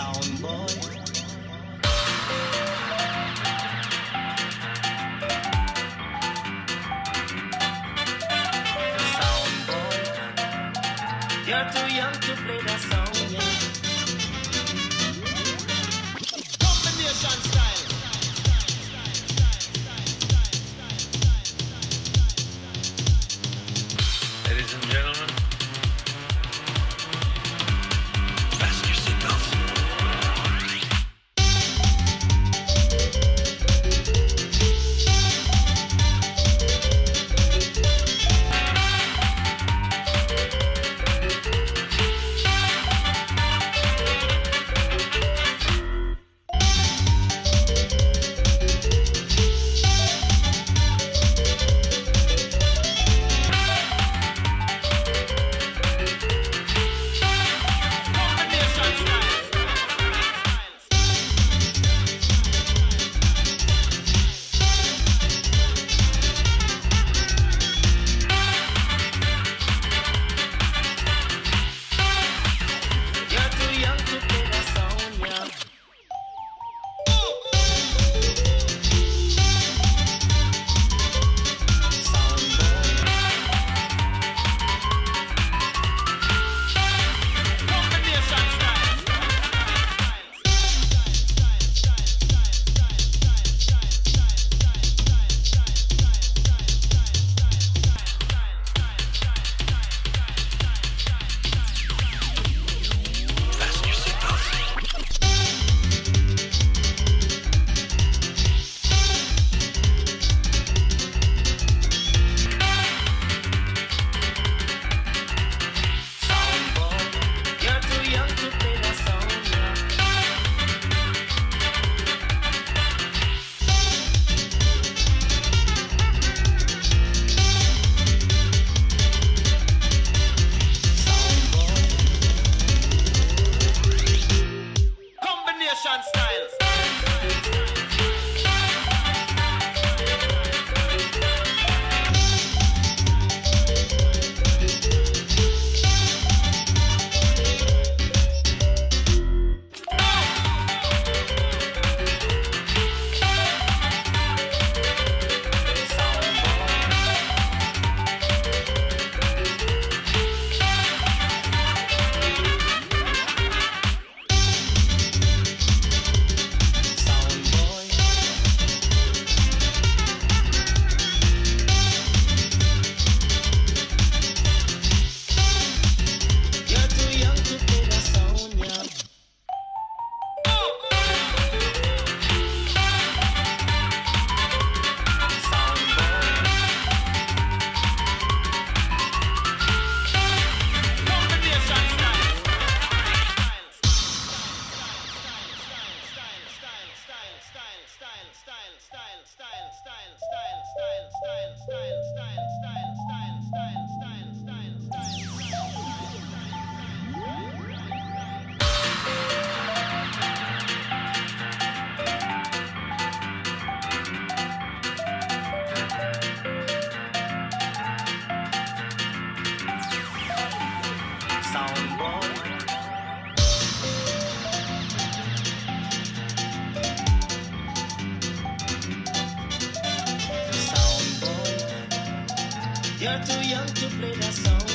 sound boy. You're too young to play that song. fashion styles. You're too young to play that song.